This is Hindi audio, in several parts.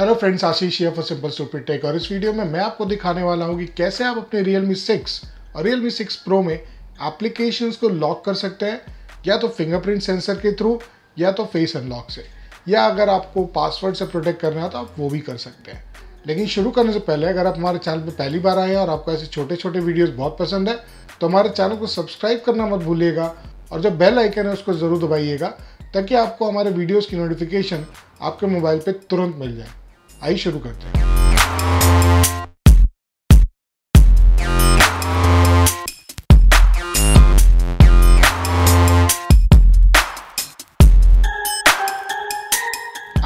हेलो फ्रेंड्स आशीष ये फॉर सिंपल सुपर टेक और इस वीडियो में मैं आपको दिखाने वाला हूँ कि कैसे आप अपने रियल मी सिक्स और रियल मी सिक्स प्रो में एप्लीकेशंस को लॉक कर सकते हैं, या तो फिंगरप्रिंट सेंसर के थ्रू या तो फेस अनलॉक से, या अगर आपको पासवर्ड से प्रोटेक्ट करना है तो आप वो भी कर सकते हैं। लेकिन शुरू करने से पहले, अगर आप हमारे चैनल पर पहली बार आए हैं और आपको ऐसे छोटे छोटे वीडियोज़ बहुत पसंद है तो हमारे चैनल को सब्सक्राइब करना मत भूलिएगा और जो बेल आइकन है उसको ज़रूर दबाइएगा, ताकि आपको हमारे वीडियोज़ की नोटिफिकेशन आपके मोबाइल पे तुरंत मिल जाए। आइए शुरू करते हैं।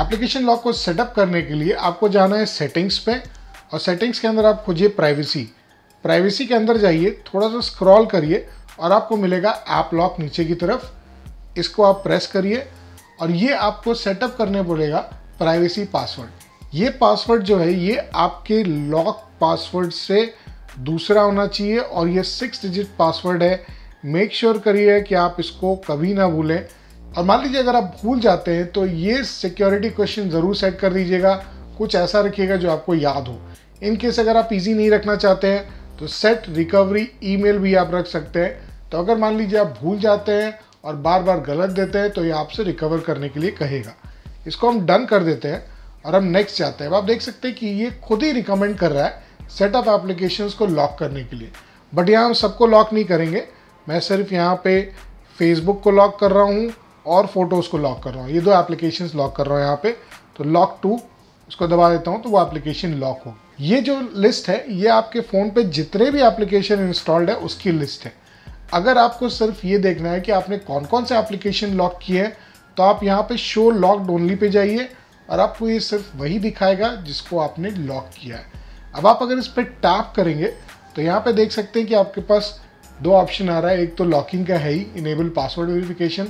एप्लीकेशन लॉक को सेटअप करने के लिए आपको जाना है सेटिंग्स पे और सेटिंग्स के अंदर आप खोजिए प्राइवेसी प्राइवेसी के अंदर जाइए, थोड़ा सा स्क्रॉल करिए और आपको मिलेगा ऐप लॉक नीचे की तरफ़। इसको आप प्रेस करिए और ये आपको सेटअप करने पड़ेगा प्राइवेसी पासवर्ड ये पासवर्ड जो है, ये आपके लॉक पासवर्ड से दूसरा होना चाहिए और ये सिक्स डिजिट पासवर्ड है। मेक श्योर करिए कि आप इसको कभी ना भूलें। और मान लीजिए अगर आप भूल जाते हैं तो ये सिक्योरिटी क्वेश्चन ज़रूर सेट कर दीजिएगा। कुछ ऐसा रखिएगा जो आपको याद हो। इन केस अगर आप इजी नहीं रखना चाहते हैं तो सेट रिकवरी ईमेल भी आप रख सकते हैं। तो अगर मान लीजिए आप भूल जाते हैं और बार बार गलत देते हैं तो ये आपसे रिकवर करने के लिए कहेगा। इसको हम डन कर देते हैं। और हम नेक्स्ट जाते हैं। अब आप देख सकते हैं कि ये खुद ही रिकमेंड कर रहा है सेटअप एप्लीकेशन को लॉक करने के लिए। बट यहाँ हम सबको लॉक नहीं करेंगे। मैं सिर्फ़ यहाँ पे फेसबुक को लॉक कर रहा हूँ और फ़ोटोज़ को लॉक कर रहा हूँ। ये दो एप्लीकेशन लॉक कर रहा हूँ यहाँ पे। तो लॉक टू उसको दबा देता हूँ तो वो एप्लीकेशन लॉक हो। ये जो लिस्ट है, ये आपके फ़ोन पे जितने भी एप्लीकेशन इंस्टॉल्ड है, उसकी लिस्ट है। अगर आपको सिर्फ़ ये देखना है कि आपने कौन कौन से एप्लीकेशन लॉक किए हैं तो आप यहाँ पे शो लॉकड ओनली पे जाइए। और आपको ये सिर्फ़ वही दिखाएगा जिसको आपने लॉक किया है। अब आप अगर इस पर टैप करेंगे तो यहाँ पे देख सकते हैं कि आपके पास दो ऑप्शन आ रहा है। एक तो लॉकिंग का है ही इनेबल पासवर्ड वेरिफिकेशन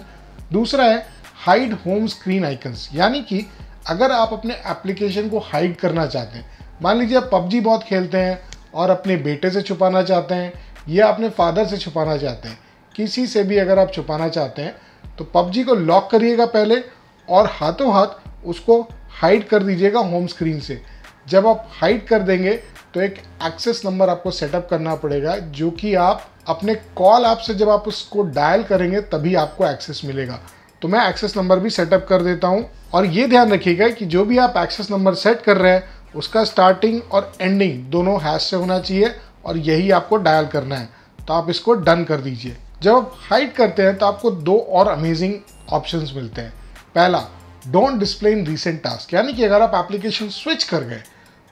दूसरा है हाइड होम स्क्रीन आइकन्स यानी कि अगर आप अपने एप्लीकेशन को हाइड करना चाहते हैं, मान लीजिए आप पबजी बहुत खेलते हैं और अपने बेटे से छुपाना चाहते हैं या अपने फादर से छुपाना चाहते हैं, किसी से भी अगर आप छुपाना चाहते हैं तो पबजी को लॉक करिएगा पहले और हाथों हाथ उसको हाइड कर दीजिएगा होम स्क्रीन से। जब आप हाइड कर देंगे तो एक एक्सेस नंबर आपको सेटअप करना पड़ेगा, जो कि आप अपने कॉल ऐप से जब आप उसको डायल करेंगे, तभी आपको एक्सेस मिलेगा। तो मैं एक्सेस नंबर भी सेटअप कर देता हूँ, और ये ध्यान रखिएगा कि जो भी आप एक्सेस नंबर सेट कर रहे हैं, उसका स्टार्टिंग और एंडिंग दोनों हैश से होना चाहिए, और यही आपको डायल करना है। तो आप इसको डन कर दीजिए। जब आप हाइड करते हैं तो आपको दो और अमेजिंग ऑप्शंस मिलते हैं। पहला don't display in recent task यानी कि अगर आप एप्लीकेशन स्विच कर गए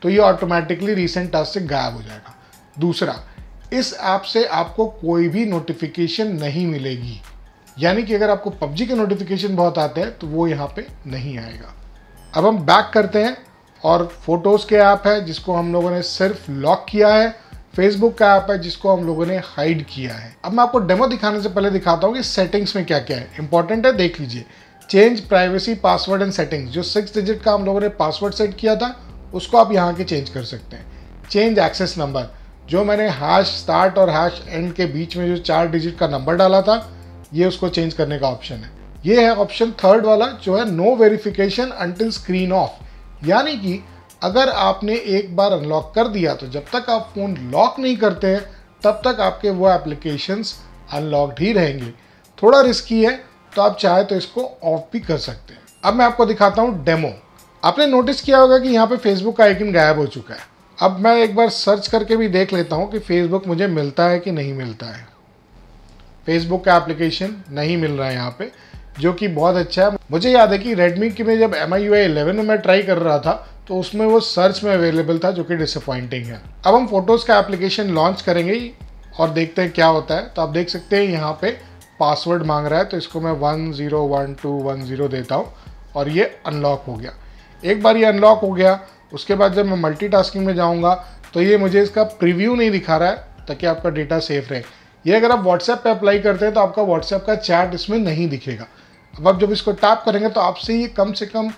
तो ये ऑटोमेटिकली रिसेंट टास्क से गायब हो जाएगा। दूसरा, इस ऐप से आपको कोई भी नोटिफिकेशन नहीं मिलेगी। यानी कि अगर आपको पबजी के नोटिफिकेशन बहुत आते हैं तो वो यहाँ पे नहीं आएगा। अब हम बैक करते हैं, और फ़ोटोज़ के ऐप है, जिसको हम लोगों ने सिर्फ़ लॉक किया है। फेसबुक का ऐप है, जिसको हम लोगों ने हाइड किया है। अब मैं आपको डेमो दिखाने से पहले दिखाता हूँ कि सेटिंग्स में क्या क्या है। इंपॉर्टेंट है, देख लीजिए। Change privacy, password and settings. जो सिक्स डिजिट का हम लोगों ने पासवर्ड सेट किया था, उसको आप यहाँ के चेंज कर सकते हैं। Change access number. जो मैंने हैश स्टार्ट और हैश एंड के बीच में जो चार डिजिट का नंबर डाला था, ये उसको चेंज करने का ऑप्शन है। ये है ऑप्शन थर्ड वाला, जो है no verification until screen off यानी कि अगर आपने एक बार अनलॉक कर दिया तो जब तक आप फ़ोन लॉक नहीं करते हैं, तब तक आपके वो एप्लीकेशंस अनलॉक्ड ही रहेंगे। थोड़ा रिस्की है तो आप चाहे तो इसको ऑफ़ भी कर सकते हैं। अब मैं आपको दिखाता हूँ डेमो आपने नोटिस किया होगा कि यहाँ पे फेसबुक का आइकन गायब हो चुका है। अब मैं एक बार सर्च करके भी देख लेता हूँ कि फेसबुक मुझे मिलता है कि नहीं मिलता है। फेसबुक का एप्लीकेशन नहीं मिल रहा है यहाँ पे, जो कि बहुत अच्छा है। मुझे याद है कि रेडमी की में जब एम आई यू में मैं ट्राई कर रहा था तो उसमें वो सर्च में अवेलेबल था, जो कि डिसअपॉइंटिंग है। अब हम फ़ोटोज़ का एप्लीकेशन लॉन्च करेंगे और देखते हैं क्या होता है। तो आप देख सकते हैं यहाँ पे पासवर्ड मांग रहा है तो इसको मैं one zero one two one zero देता हूँ और ये अनलॉक हो गया। एक बार ये अनलॉक हो गया, उसके बाद जब मैं मल्टीटास्किंग में जाऊँगा तो ये मुझे इसका प्रीव्यू नहीं दिखा रहा है, ताकि आपका डेटा सेफ़ रहे। ये अगर आप व्हाट्सएप पे अप्लाई करते हैं तो आपका व्हाट्सएप का चैट इसमें नहीं दिखेगा। अब आप जब इसको टैप करेंगे तो आपसे ये कम से कम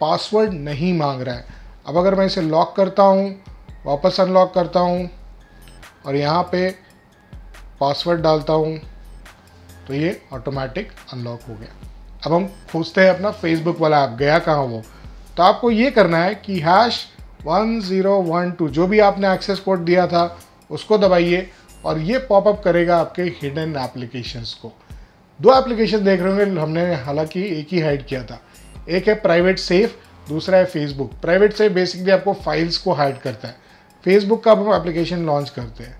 पासवर्ड नहीं मांग रहा है। अब अगर मैं इसे लॉक करता हूँ, वापस अनलॉक करता हूँ, और यहाँ पे पासवर्ड डालता हूँ तो ये ऑटोमेटिक अनलॉक हो गया। अब हम खोजते हैं अपना फेसबुक वाला ऐप गया कहाँ वो? तो आपको ये करना है कि hash one zero one two जो भी आपने एक्सेस कोड दिया था, उसको दबाइए और ये पॉपअप करेगा आपके हिडन एप्लीकेशंस को। दो एप्लीकेशन देख रहे होंगे, हमने हालाँकि एक ही हाइड किया था। एक है प्राइवेट सेफ़ दूसरा है फेसबुक प्राइवेट सेफ़ बेसिकली आपको फाइल्स को हाइड करता है। फेसबुक का अब हम एप्लीकेशन लॉन्च करते हैं।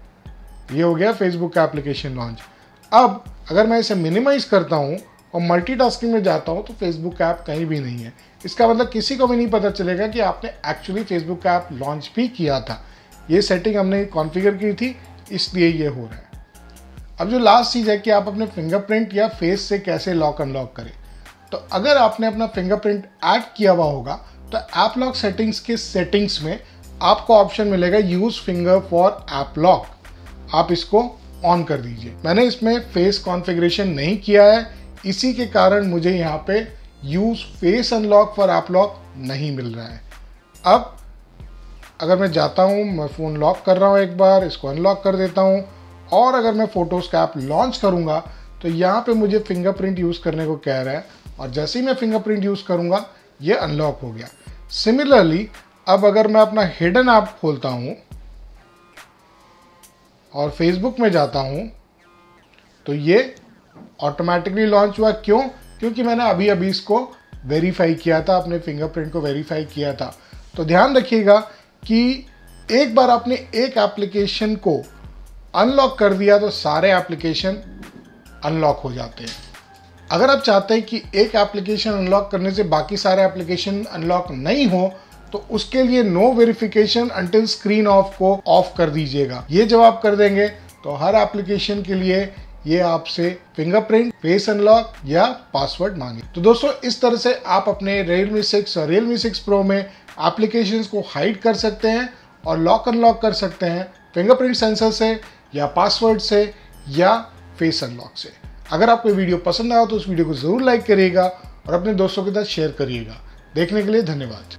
ये हो गया फेसबुक का एप्लीकेशन लॉन्च अब अगर मैं इसे मिनिमाइज करता हूँ और मल्टीटास्किंग में जाता हूँ तो फेसबुक ऐप कहीं भी नहीं है। इसका मतलब किसी को भी नहीं पता चलेगा कि आपने एक्चुअली फेसबुक ऐप लॉन्च भी किया था। ये सेटिंग हमने कॉन्फ़िगर की थी, इसलिए ये हो रहा है। अब जो लास्ट चीज़ है कि आप अपने फिंगरप्रिंट या फेस से कैसे लॉक अनलॉक करें। तो अगर आपने अपना फिंगरप्रिंट ऐड किया हुआ होगा तो ऐप लॉक सेटिंग्स के सेटिंग्स में आपको ऑप्शन मिलेगा use finger for app lock आप इसको ऑन कर दीजिए। मैंने इसमें फेस कॉन्फ़िगरेशन नहीं किया है। इसी के कारण मुझे यहाँ पे use face unlock for app lock नहीं मिल रहा है। अब, अगर मैं जाता हूँ, मैं फ़ोन लॉक कर रहा हूँ एक बार, इसको अनलॉक कर देता हूँ। और अगर मैं फ़ोटोज़ का ऐप लॉन्च करूँगा तो यहाँ पे मुझे फिंगरप्रिंट यूज़ करने को कह रहा है। और जैसे ही मैं फिंगरप्रिंट यूज़ करूँगा, ये अनलॉक हो गया। सिमिलरली अब अगर मैं अपना हिडन ऐप खोलता हूँ और फेसबुक में जाता हूँ तो ये ऑटोमेटिकली लॉन्च हुआ। क्यों? क्योंकि मैंने अभी अभी इसको वेरीफाई किया था, अपने फिंगरप्रिंट को वेरीफाई किया था। तो ध्यान रखिएगा कि एक बार आपने एक एप्लीकेशन को अनलॉक कर दिया तो सारे एप्लीकेशन अनलॉक हो जाते हैं। अगर आप चाहते हैं कि एक एप्लीकेशन अनलॉक करने से बाकी सारे एप्लीकेशन अनलॉक नहीं हो तो उसके लिए no verification until screen off को ऑफ़ कर दीजिएगा। ये जब आप कर देंगे। तो हर एप्लीकेशन के लिए ये आपसे फिंगरप्रिंट फेस अनलॉक या पासवर्ड मांगे। तो दोस्तों, इस तरह से आप अपने Realme 6 और Realme 6 Pro में एप्लीकेशंस को हाइड कर सकते हैं और लॉक अनलॉक कर सकते हैं फिंगरप्रिंट सेंसर से या पासवर्ड से या फेस अनलॉक से। अगर आपको वीडियो पसंद आया तो उस वीडियो को ज़रूर लाइक करिएगा और अपने दोस्तों के साथ शेयर करिएगा। देखने के लिए धन्यवाद।